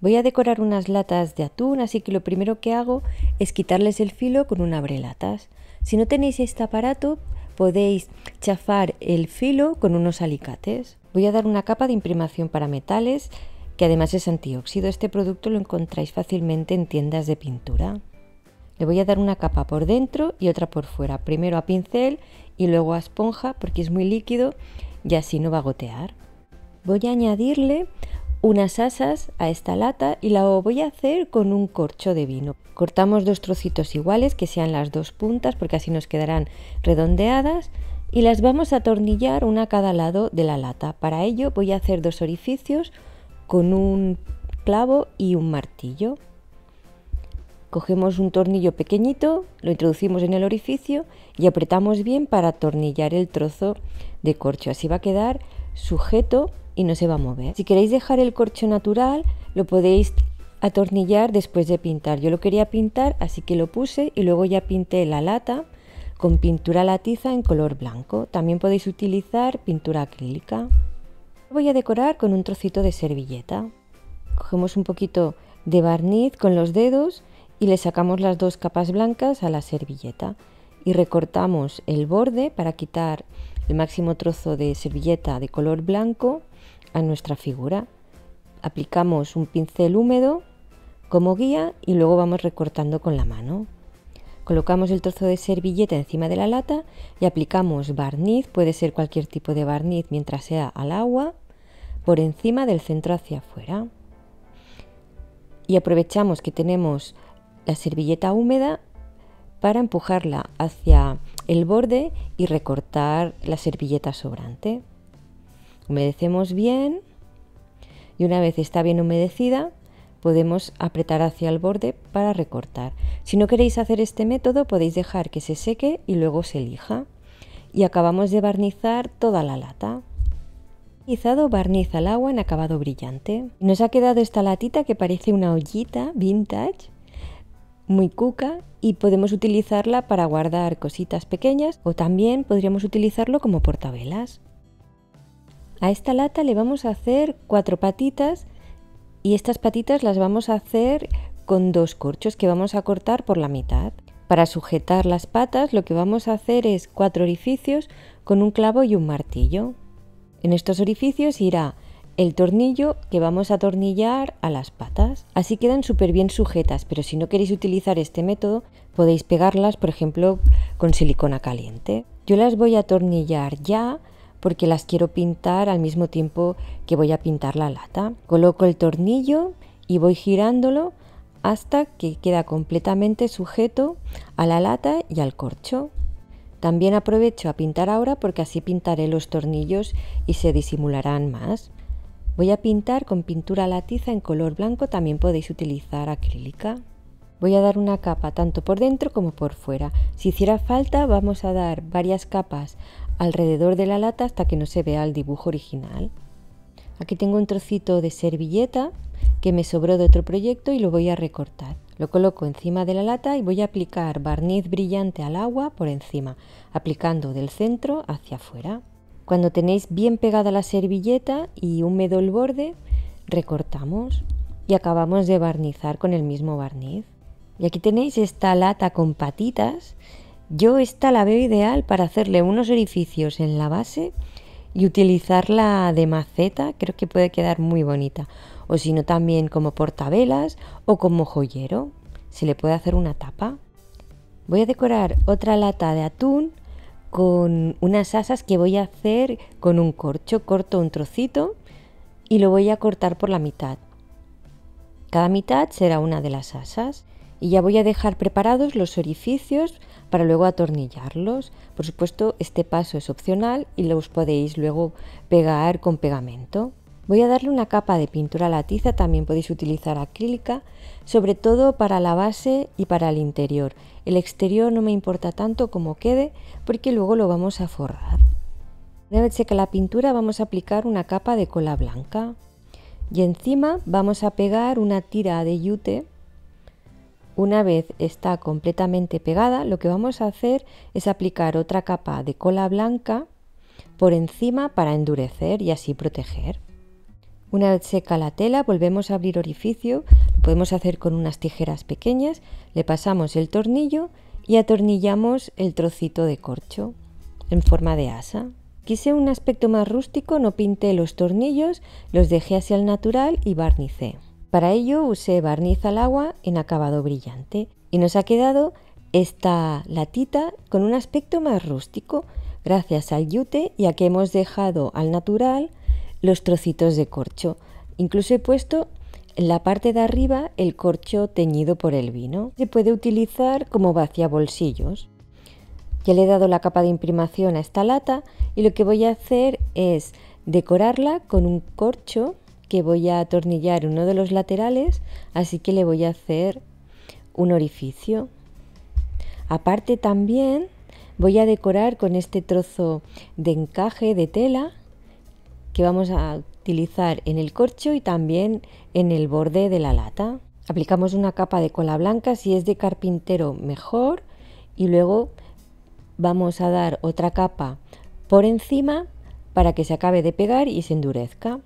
Voy a decorar unas latas de atún, así que lo primero que hago es quitarles el filo con un abrelatas. Si no tenéis este aparato, podéis chafar el filo con unos alicates. Voy a dar una capa de imprimación para metales, que además es antióxido. Este producto lo encontráis fácilmente en tiendas de pintura. Le voy a dar una capa por dentro y otra por fuera. Primero a pincel y luego a esponja porque es muy líquido y así no va a gotear. Voy a añadirle unas asas a esta lata y la voy a hacer con un corcho de vino. Cortamos dos trocitos iguales que sean las dos puntas porque así nos quedarán redondeadas y las vamos a atornillar una a cada lado de la lata. Para ello voy a hacer dos orificios con un clavo y un martillo. Cogemos un tornillo pequeñito, lo introducimos en el orificio y apretamos bien para atornillar el trozo de corcho. Así va a quedar sujeto y no se va a mover. Si queréis dejar el corcho natural, lo podéis atornillar después de pintar. Yo lo quería pintar, así que lo puse y luego ya pinté la lata con pintura latiza en color blanco. También podéis utilizar pintura acrílica. Voy a decorar con un trocito de servilleta. Cogemos un poquito de barniz con los dedos y le sacamos las dos capas blancas a la servilleta y recortamos el borde para quitar el máximo trozo de servilleta de color blanco a nuestra figura. Aplicamos un pincel húmedo como guía y luego vamos recortando con la mano. Colocamos el trozo de servilleta encima de la lata y aplicamos barniz, puede ser cualquier tipo de barniz mientras sea al agua, por encima del centro hacia afuera. Y aprovechamos que tenemos la servilleta húmeda para empujarla hacia el borde y recortar la servilleta sobrante. Humedecemos bien y una vez está bien humedecida podemos apretar hacia el borde para recortar. Si no queréis hacer este método podéis dejar que se seque y luego se lija. Y acabamos de barnizar toda la lata. Barnizado barniz al agua en acabado brillante. Nos ha quedado esta latita que parece una ollita vintage, muy cuca y podemos utilizarla para guardar cositas pequeñas o también podríamos utilizarlo como portavelas. A esta lata le vamos a hacer cuatro patitas y estas patitas las vamos a hacer con dos corchos que vamos a cortar por la mitad. Para sujetar las patas lo que vamos a hacer es cuatro orificios con un clavo y un martillo. En estos orificios irá el tornillo que vamos a atornillar a las patas. Así quedan súper bien sujetas, pero si no queréis utilizar este método podéis pegarlas, por ejemplo, con silicona caliente. Yo las voy a atornillar ya porque las quiero pintar al mismo tiempo que voy a pintar la lata. Coloco el tornillo y voy girándolo hasta que queda completamente sujeto a la lata y al corcho. También aprovecho a pintar ahora porque así pintaré los tornillos y se disimularán más. Voy a pintar con pintura latiza en color blanco, también podéis utilizar acrílica. Voy a dar una capa tanto por dentro como por fuera. Si hiciera falta vamos a dar varias capas alrededor de la lata hasta que no se vea el dibujo original. Aquí tengo un trocito de servilleta que me sobró de otro proyecto y lo voy a recortar. Lo coloco encima de la lata y voy a aplicar barniz brillante al agua por encima, aplicando del centro hacia afuera. Cuando tenéis bien pegada la servilleta y húmedo el borde, recortamos y acabamos de barnizar con el mismo barniz. Y aquí tenéis esta lata con patitas yo esta la veo ideal para hacerle unos orificios en la base y utilizarla de maceta, creo que puede quedar muy bonita. O si no también como portavelas o como joyero, se le puede hacer una tapa. Voy a decorar otra lata de atún con unas asas que voy a hacer con un corcho. Corto un trocito y lo voy a cortar por la mitad. Cada mitad será una de las asas y ya voy a dejar preparados los orificios para luego atornillarlos. Por supuesto, este paso es opcional y los podéis luego pegar con pegamento. Voy a darle una capa de pintura latiza, también podéis utilizar acrílica, sobre todo para la base y para el interior. El exterior no me importa tanto como quede porque luego lo vamos a forrar. Una vez seca la pintura vamos a aplicar una capa de cola blanca y encima vamos a pegar una tira de yute una vez está completamente pegada, lo que vamos a hacer es aplicar otra capa de cola blanca por encima para endurecer y así proteger. Una vez seca la tela, volvemos a abrir orificio, lo podemos hacer con unas tijeras pequeñas, le pasamos el tornillo y atornillamos el trocito de corcho en forma de asa. Quise un aspecto más rústico, no pinté los tornillos, los dejé así al natural y barnicé. Para ello usé barniz al agua en acabado brillante y nos ha quedado esta latita con un aspecto más rústico gracias al yute y a que hemos dejado al natural los trocitos de corcho. Incluso he puesto en la parte de arriba el corcho teñido por el vino. Se puede utilizar como vacía bolsillos. Ya le he dado la capa de imprimación a esta lata y lo que voy a hacer es decorarla con un corcho que voy a atornillar uno de los laterales, así que le voy a hacer un orificio. Aparte también voy a decorar con este trozo de encaje de tela que vamos a utilizar en el corcho y también en el borde de la lata. Aplicamos una capa de cola blanca, si es de carpintero mejor, y luego vamos a dar otra capa por encima para que se acabe de pegar y se endurezca.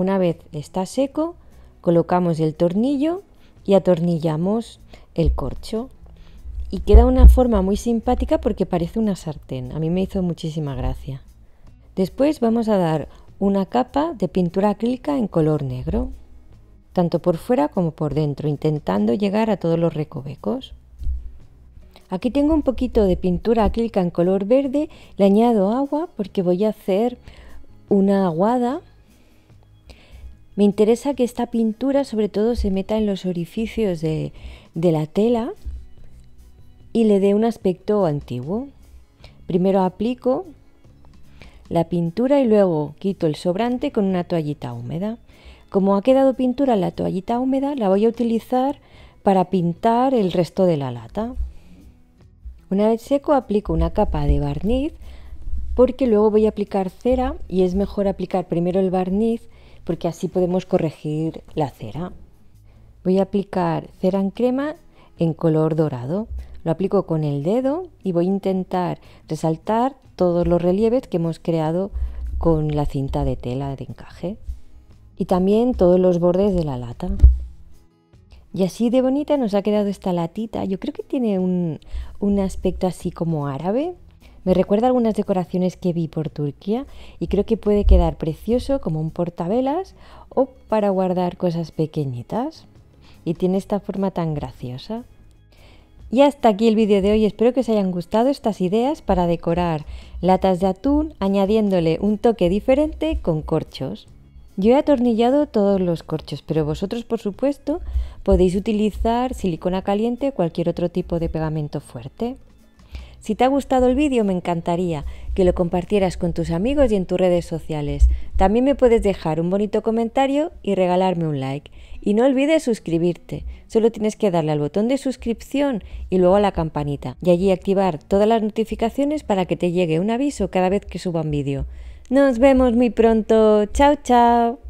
Una vez está seco, colocamos el tornillo y atornillamos el corcho. Y queda una forma muy simpática porque parece una sartén. A mí me hizo muchísima gracia. Después vamos a dar una capa de pintura acrílica en color negro, tanto por fuera como por dentro, intentando llegar a todos los recovecos. Aquí tengo un poquito de pintura acrílica en color verde, le añado agua porque voy a hacer una aguada me interesa que esta pintura sobre todo se meta en los orificios de, la tela y le dé un aspecto antiguo. Primero aplico la pintura y luego quito el sobrante con una toallita húmeda. Como ha quedado pintura la toallita húmeda, la voy a utilizar para pintar el resto de la lata. Una vez seco aplico una capa de barniz porque luego voy a aplicar cera y es mejor aplicar primero el barniz porque así podemos corregir la cera. Voy a aplicar cera en crema en color dorado. Lo aplico con el dedo y voy a intentar resaltar todos los relieves que hemos creado con la cinta de tela de encaje y también todos los bordes de la lata. Y así de bonita nos ha quedado esta latita. Yo creo que tiene un, un aspecto así como árabe, me recuerda algunas decoraciones que vi por Turquía y creo que puede quedar precioso como un portavelas o para guardar cosas pequeñitas. Y tiene esta forma tan graciosa. Y hasta aquí el vídeo de hoy, espero que os hayan gustado estas ideas para decorar latas de atún añadiéndole un toque diferente con corchos. Yo he atornillado todos los corchos, pero vosotros por supuesto podéis utilizar silicona caliente o cualquier otro tipo de pegamento fuerte. Si te ha gustado el vídeo me encantaría que lo compartieras con tus amigos y en tus redes sociales. También me puedes dejar un bonito comentario y regalarme un like. Y no olvides suscribirte. Solo tienes que darle al botón de suscripción y luego a la campanita. Y allí activar todas las notificaciones para que te llegue un aviso cada vez que suba un vídeo. Nos vemos muy pronto. Chao, chao.